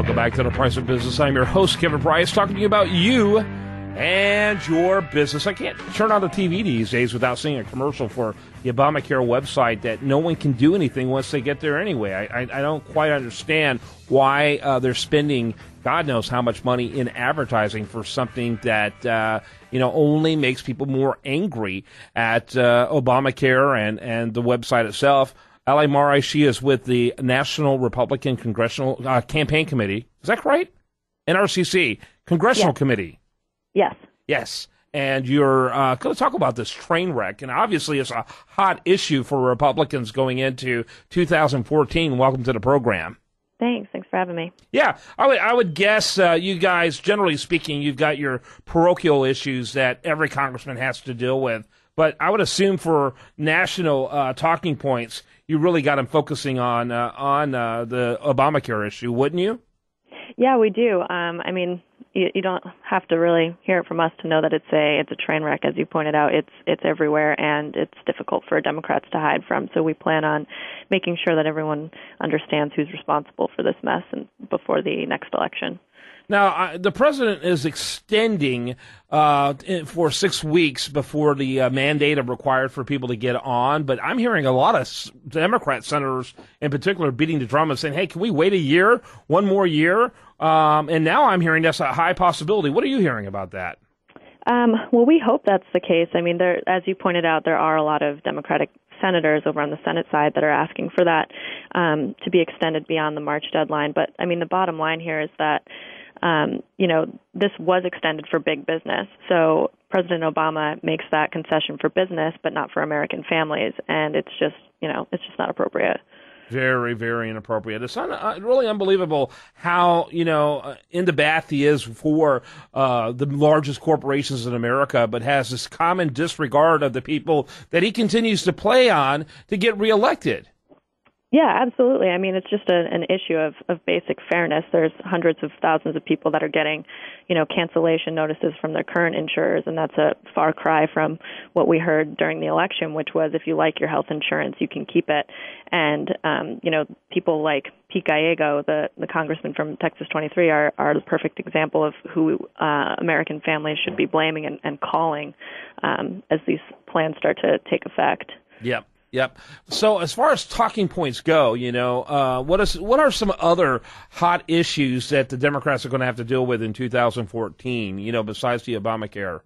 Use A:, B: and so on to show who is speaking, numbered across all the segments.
A: Welcome back to the Price of Business. I'm your host, Kevin Price, talking to you about you and your business. I can't turn on the TV these days without seeing a commercial for the Obamacare website that no one can do anything once they get there anyway. I, I, I don't quite understand why uh, they're spending God knows how much money in advertising for something that uh, you know only makes people more angry at uh, Obamacare and and the website itself. Alleigh Marre, she is with the National Republican Congressional uh, Campaign Committee. Is that right? NRCC Congressional
B: yes.
A: Committee.
B: Yes.
A: Yes. And you're uh, going to talk about this train wreck, and obviously it's a hot issue for Republicans going into 2014. Welcome to the program.
B: Thanks. Thanks for having me.
A: Yeah, I would I would guess uh, you guys, generally speaking, you've got your parochial issues that every congressman has to deal with. But I would assume for national uh, talking points, you really got them focusing on uh, on uh, the Obamacare issue, wouldn't you?
B: Yeah, we do. Um, I mean, you, you don't have to really hear it from us to know that it's a it's a train wreck, as you pointed out. It's it's everywhere, and it's difficult for Democrats to hide from. So we plan on making sure that everyone understands who's responsible for this mess and before the next election.
A: Now, uh, the president is extending uh, for six weeks before the uh, mandate of required for people to get on. But I'm hearing a lot of Democrat senators, in particular, beating the drum and saying, "Hey, can we wait a year, one more year?" Um, and now I'm hearing that's a high possibility. What are you hearing about that?
B: Um, well, we hope that's the case. I mean, there, as you pointed out, there are a lot of Democratic senators over on the Senate side that are asking for that um, to be extended beyond the March deadline. But I mean, the bottom line here is that um, you know, this was extended for big business. So President Obama makes that concession for business, but not for American families, and it's just, you know, it's just not appropriate.
A: Very, very inappropriate. It's un- uh, really unbelievable how you know uh, in the bath he is for uh, the largest corporations in America, but has this common disregard of the people that he continues to play on to get reelected.
B: Yeah, absolutely. I mean, it's just a, an issue of, of basic fairness. There's hundreds of thousands of people that are getting, you know, cancellation notices from their current insurers, and that's a far cry from what we heard during the election, which was if you like your health insurance, you can keep it. And, um, you know, people like Pete Gallego, the, the congressman from Texas 23, are, are the perfect example of who uh, American families should be blaming and, and calling um, as these plans start to take effect.
A: Yep. Yep. So as far as talking points go, you know, uh, what is what are some other hot issues that the Democrats are going to have to deal with in 2014? You know, besides the Obamacare.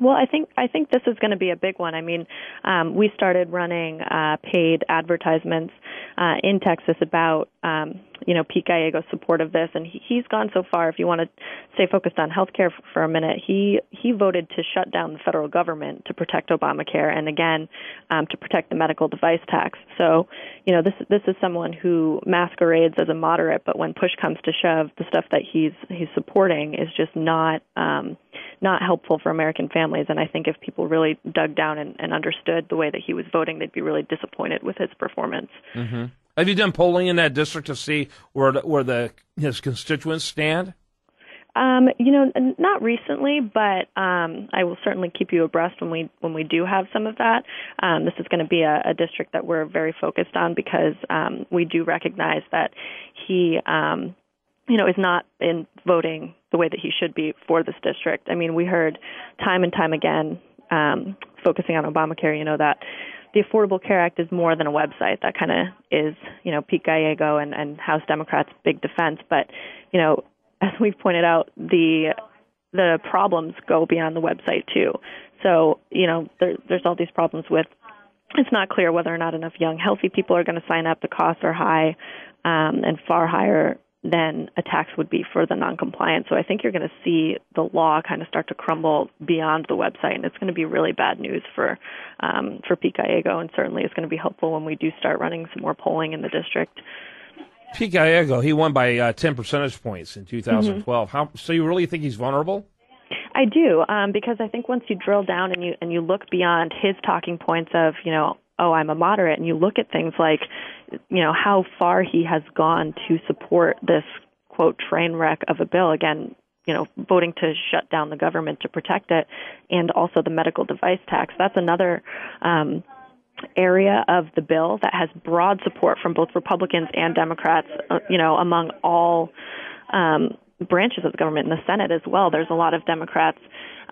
B: Well, I think I think this is going to be a big one. I mean, um, we started running uh, paid advertisements uh, in Texas about um, you know Pete Gallego's support of this, and he, he's gone so far. If you want to stay focused on healthcare for, for a minute, he he voted to shut down the federal government to protect Obamacare, and again um, to protect the medical device tax. So, you know, this this is someone who masquerades as a moderate, but when push comes to shove, the stuff that he's he's supporting is just not. Um, not helpful for American families. And I think if people really dug down and, and understood the way that he was voting, they'd be really disappointed with his performance.
A: Mm-hmm. Have you done polling in that district to see where the, where the his constituents stand?
B: Um, you know, not recently, but um, I will certainly keep you abreast when we when we do have some of that. Um, this is going to be a, a district that we're very focused on because um, we do recognize that he um, you know, is not in voting the way that he should be for this district. I mean, we heard time and time again, um, focusing on Obamacare, you know, that the Affordable Care Act is more than a website. That kind of is, you know, Pete Gallego and, and House Democrats' big defense. But, you know, as we've pointed out, the the problems go beyond the website too. So, you know, there, there's all these problems with it's not clear whether or not enough young, healthy people are going to sign up. The costs are high um, and far higher than a tax would be for the non-compliant. So I think you're going to see the law kind of start to crumble beyond the website, and it's going to be really bad news for um, for Pete Gallego, and certainly it's going to be helpful when we do start running some more polling in the district.
A: Pete Gallego, he won by uh, 10 percentage points in 2012. Mm-hmm. How, so you really think he's vulnerable?
B: I do, um, because I think once you drill down and you and you look beyond his talking points of you know oh, I'm a moderate, and you look at things like, you know, how far he has gone to support this quote train wreck of a bill. Again, you know, voting to shut down the government to protect it, and also the medical device tax. That's another um, area of the bill that has broad support from both Republicans and Democrats, uh, you know, among all um, branches of the government in the Senate as well. There's a lot of Democrats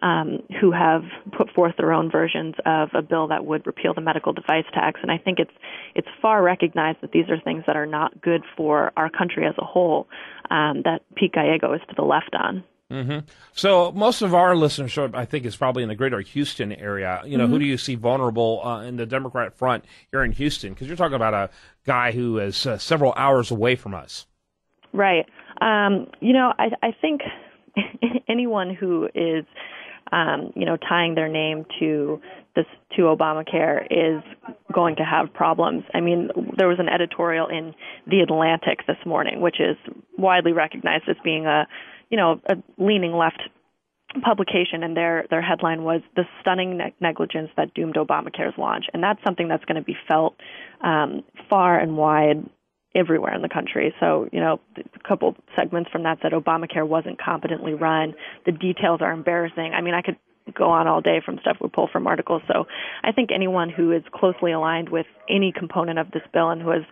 B: um, who have put forth their own versions of a bill that would repeal the medical device tax, and I think it's it's far recognized that these are things that are not good for our country as a whole. Um, that Pete Gallego is to the left on.
A: Mm-hmm. So most of our listenership, I think, is probably in the greater Houston area. You know, mm-hmm. who do you see vulnerable uh, in the Democrat front here in Houston? Because you're talking about a guy who is uh, several hours away from us.
B: Right. Um, you know, I, I think anyone who is, um, you know, tying their name to this to Obamacare is going to have problems. I mean, there was an editorial in The Atlantic this morning, which is widely recognized as being a you know, a leaning left publication and their their headline was the stunning ne- negligence that doomed Obamacare's launch and that's something that's going to be felt um, far and wide everywhere in the country. So you know a couple segments from that said Obamacare wasn't competently run. The details are embarrassing. I mean I could go on all day from stuff we pull from articles. So I think anyone who is closely aligned with any component of this bill and who has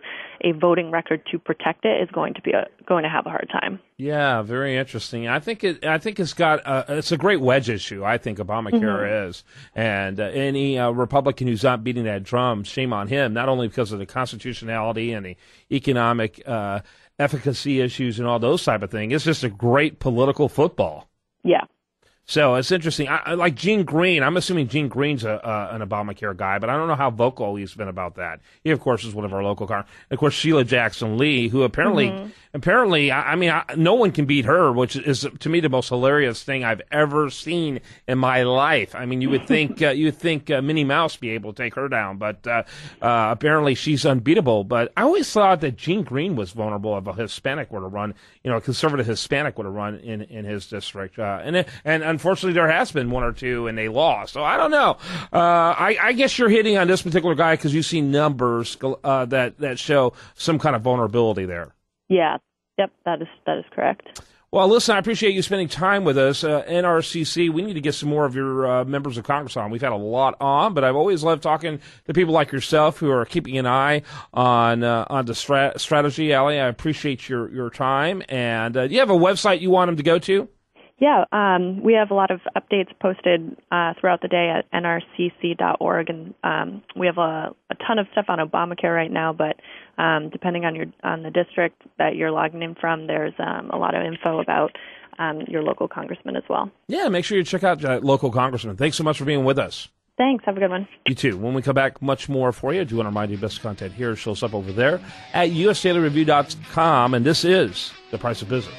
B: a voting record to protect it is going to be a, going to have a hard time.
A: Yeah, very interesting. I think it. I think it's got. A, it's a great wedge issue. I think Obamacare mm-hmm. is, and uh, any uh, Republican who's not beating that drum, shame on him. Not only because of the constitutionality and the economic uh, efficacy issues and all those type of things. It's just a great political football.
B: Yeah,
A: so it's interesting. I, I, like Gene Green. I'm assuming Gene Green's a, uh, an Obamacare guy, but I don't know how vocal he's been about that. He, of course, is one of our local car. Of course, Sheila Jackson Lee, who apparently, mm-hmm. apparently, I, I mean, I, no one can beat her, which is to me the most hilarious thing I've ever seen in my life. I mean, you would think uh, you would think uh, Minnie Mouse be able to take her down, but uh, uh, apparently she's unbeatable. But I always thought that Gene Green was vulnerable if a Hispanic were to run, you know, a conservative Hispanic would have run in in his district, uh, and and unfortunately, there has been one or two, and they lost. So I don't know. Uh, I, I, guess you're hitting on this particular guy because you see numbers uh, that that show some kind of vulnerability there.
B: Yeah. Yep. That is that is correct.
A: Well, listen, I appreciate you spending time with us. Uh, NRCC, we need to get some more of your uh, members of Congress on. We've had a lot on, but I've always loved talking to people like yourself who are keeping an eye on uh, on the strat- strategy. Alleigh, I appreciate your, your time. And uh, do you have a website you want them to go to?
B: Yeah, um, we have a lot of updates posted uh, throughout the day at nrcc.org, and um, we have a, a, ton of stuff on Obamacare right now. But um, depending on your on the district that you're logging in from, there's um, a lot of info about um, your local congressman as well.
A: Yeah, make sure you check out uh, local congressman. Thanks so much for being with us.
B: Thanks. Have a good one.
A: You too. When we come back, much more for you. I do want to remind you, best content here shows up over there at usdailyreview.com, and this is The Price of Business.